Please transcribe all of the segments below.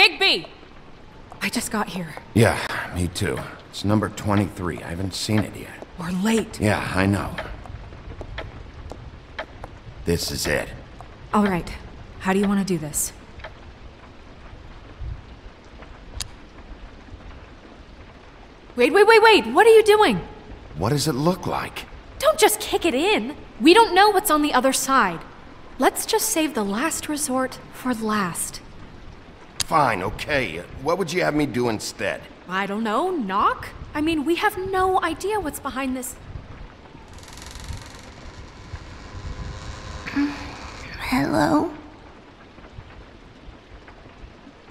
Bigby! I just got here. Yeah, me too. It's number 23. I haven't seen it yet. We're late. Yeah, I know. This is it. All right. How do you want to do this? Wait, wait, wait, wait! What are you doing? What does it look like? Don't just kick it in. We don't know what's on the other side. Let's just save the last resort for last. Fine, okay. What would you have me do instead? I don't know, knock? I mean, we have no idea what's behind this. Hello?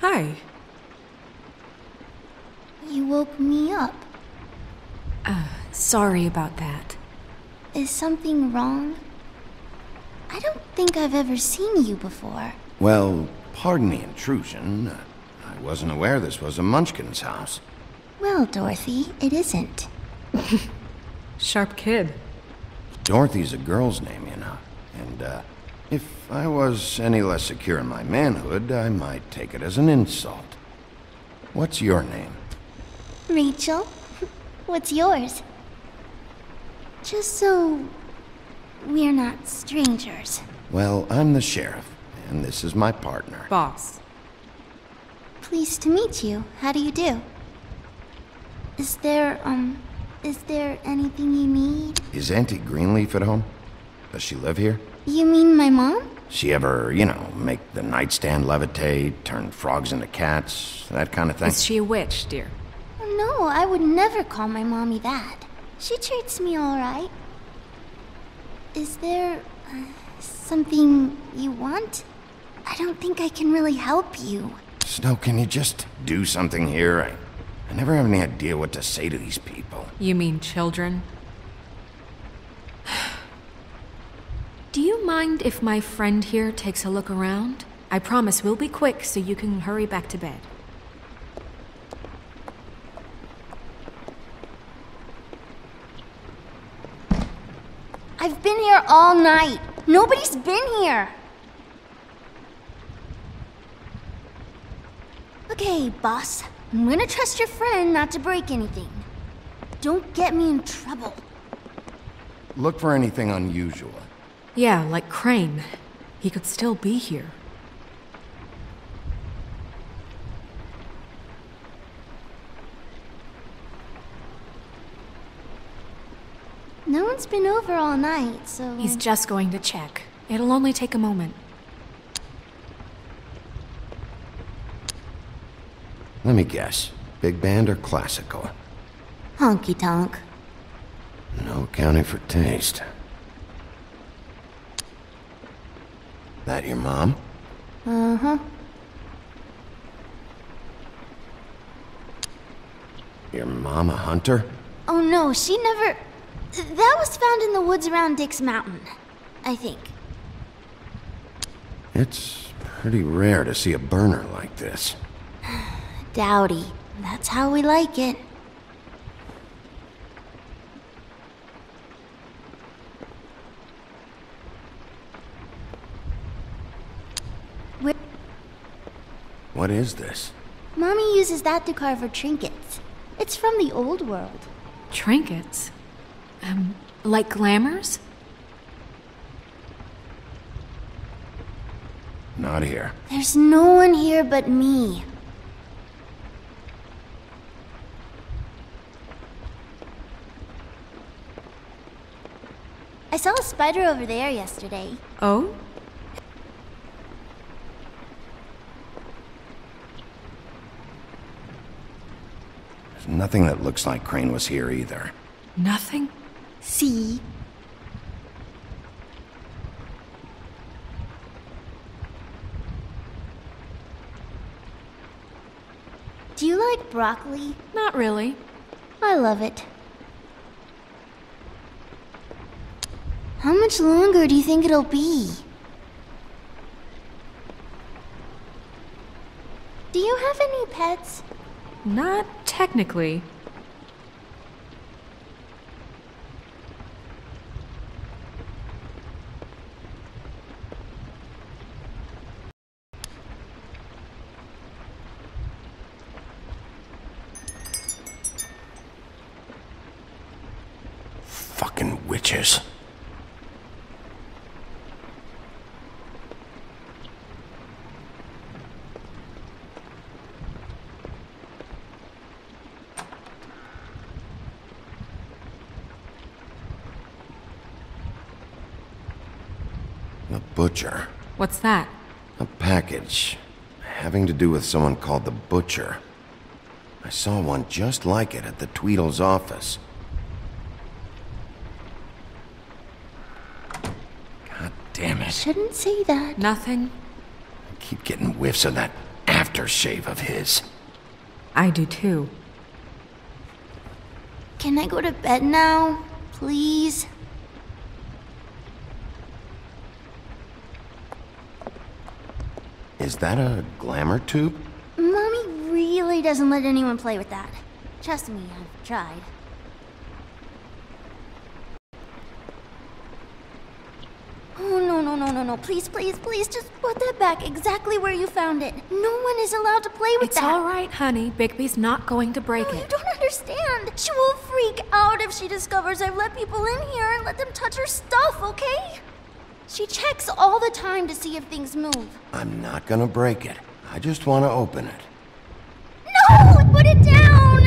Hi. You woke me up. Uh, sorry about that. Is something wrong? I don't think I've ever seen you before. Well, pardon the intrusion. I wasn't aware this was a Munchkin's house. Well, Dorothy, it isn't. Sharp kid. Dorothy's a girl's name, you know. And, uh, if I was any less secure in my manhood, I might take it as an insult. What's your name? Rachel? What's yours? Just so we're not strangers. Well, I'm the sheriff, and this is my partner. Boss. Pleased to meet you. How do you do? Is there, um, is there anything you need? Is Auntie Greenleaf at home? Does she live here? You mean my mom? She ever, you know, make the nightstand levitate, turn frogs into cats, that kind of thing? Is she a witch, dear? Oh, no, I would never call my mommy that. She treats me all right. Is there uh, something you want? I don't think I can really help you. Snow, can you just do something here? I, I never have any idea what to say to these people. You mean children? Do you mind if my friend here takes a look around? I promise we'll be quick so you can hurry back to bed. I've been here all night. Nobody's been here. Okay, boss. I'm gonna trust your friend not to break anything. Don't get me in trouble. Look for anything unusual. Yeah, like Crane. He could still be here. No one's been over all night, so. He's just going to check. It'll only take a moment. Me guess. Big band or classical? honky tonk. No accounting for taste. That your mom? Uh huh. Your mom a hunter? Oh no, she never. That was found in the woods around Dick's Mountain. I think. It's pretty rare to see a burner like this. Dowdy. That's how we like it. Where What is this? Mommy uses that to carve her trinkets. It's from the old world. Trinkets? Um, like glamours? Not here. There's no one here but me. I saw a spider over there yesterday. Oh? There's nothing that looks like Crane was here either. Nothing? See? Do you like broccoli? Not really. I love it. How much longer do you think it'll be? Do you have any pets? Not technically. Fucking witches. Butcher. What's that? A package having to do with someone called the Butcher. I saw one just like it at the Tweedle's office. God damn it. Shouldn't say that. Nothing? I keep getting whiffs of that aftershave of his. I do too. Can I go to bed now? Please? Is that a glamour tube? Mommy really doesn't let anyone play with that. Trust me, I've tried. Oh, no, no, no, no, no. Please, please, please, just put that back exactly where you found it. No one is allowed to play with It's that. It's all right, honey. Bigby's not going to break No, you don't understand. She will freak out if she discovers I've let people in here and let them touch her stuff, okay? She checks all the time to see if things move. I'm not gonna break it. I just want to open it. No! Put it down!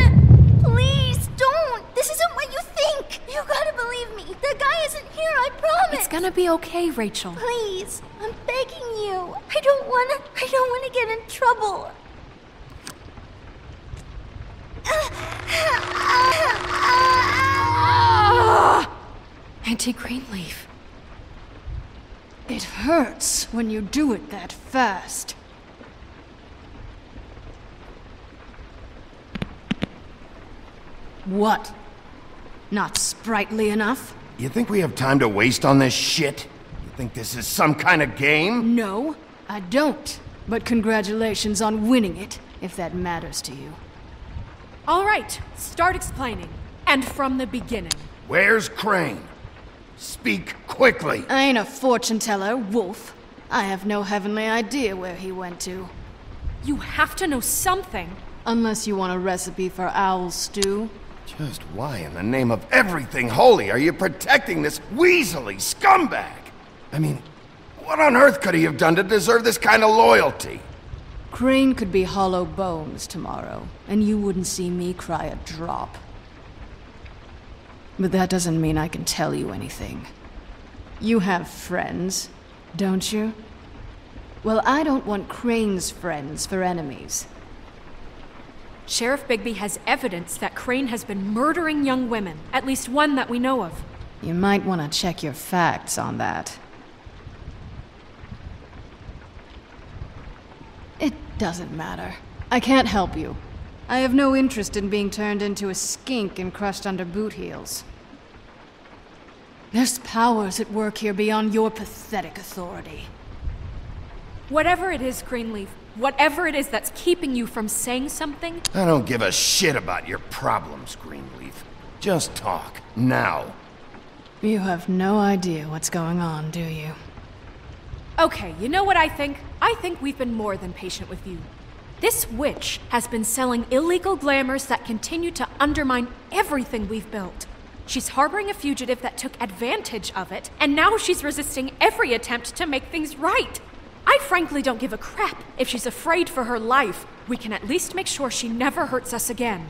Please, don't! This isn't what you think! You gotta believe me. The guy isn't here, I promise! It's gonna be okay, Rachel. Please, I'm begging you. I don't wanna. I don't wanna get in trouble. Ah! Auntie Greenleaf. It hurts when you do it that fast. What? Not sprightly enough? You think we have time to waste on this shit? You think this is some kind of game? No, I don't. But congratulations on winning it, if that matters to you. All right, start explaining. And from the beginning. Where's Crane? Speak quickly. I ain't a fortune teller, Wolf. I have no heavenly idea where he went to. You have to know something. Unless you want a recipe for owl stew. Just why in the name of everything holy are you protecting this weaselly scumbag? I mean, what on earth could he have done to deserve this kind of loyalty? Crane could be hollow bones tomorrow, and you wouldn't see me cry a drop. But that doesn't mean I can tell you anything. You have friends, don't you? Well, I don't want Crane's friends for enemies. Sheriff Bigby has evidence that Crane has been murdering young women, at least one that we know of. You might want to check your facts on that. It doesn't matter. I can't help you. I have no interest in being turned into a skink and crushed under boot heels. There's powers at work here beyond your pathetic authority. Whatever it is, Greenleaf, whatever it is that's keeping you from saying something, I don't give a shit about your problems, Greenleaf. Just talk, now. You have no idea what's going on, do you? Okay, you know what I think? I think we've been more than patient with you. This witch has been selling illegal glamours that continue to undermine everything we've built. She's harboring a fugitive that took advantage of it, and now she's resisting every attempt to make things right. I frankly don't give a crap if she's afraid for her life. We can at least make sure she never hurts us again.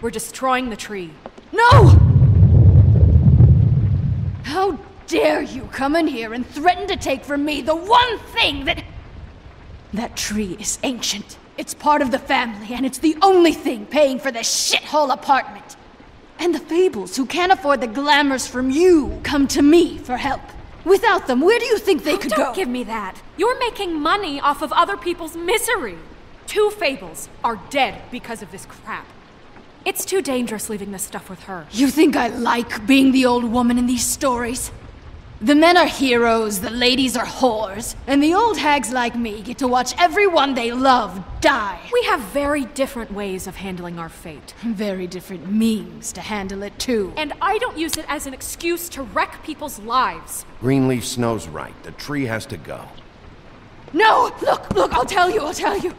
We're destroying the tree. No! How dare you come in here and threaten to take from me the one thing that. That tree is ancient. It's part of the family, and it's the only thing paying for this shithole apartment. And the Fables, who can't afford the glamours from you, come to me for help. Without them, where do you think they Oh, could don't go? give me that. You're making money off of other people's misery. Two fables are dead because of this crap. It's too dangerous leaving this stuff with her. You think I like being the old woman in these stories? The men are heroes, the ladies are whores, and the old hags like me get to watch everyone they love die. We have very different ways of handling our fate. Very different means to handle it, too. And I don't use it as an excuse to wreck people's lives. Greenleaf Snow's right. The tree has to go. No! Look, look, I'll tell you, I'll tell you.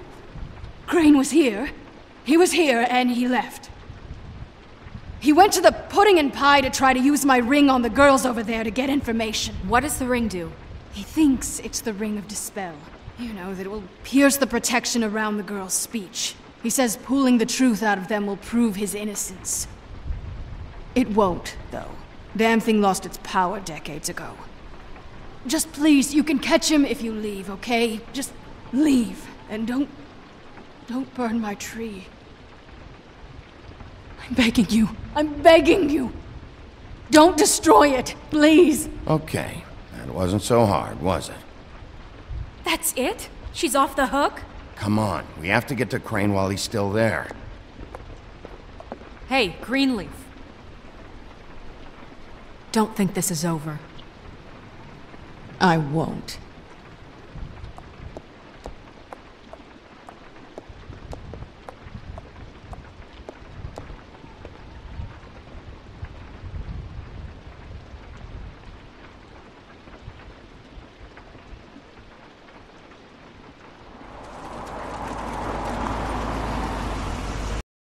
Crane was here. He was here, and he left. He went to the pudding and pie to try to use my ring on the girls over there to get information. What does the ring do? He thinks it's the ring of dispel. You know, that it will pierce the protection around the girl's speech. He says pulling the truth out of them will prove his innocence. It won't, though. Damn thing lost its power decades ago. Just please, you can catch him if you leave, okay? Just leave. And don't. Don't burn my tree. I'm begging you. I'm begging you. Don't destroy it, please. Okay, that wasn't so hard, was it? That's it? She's off the hook? Come on, we have to get to Crane while he's still there. Hey, Greenleaf. Don't think this is over. I won't.